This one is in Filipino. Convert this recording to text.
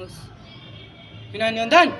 Tapos, Pinaniondan!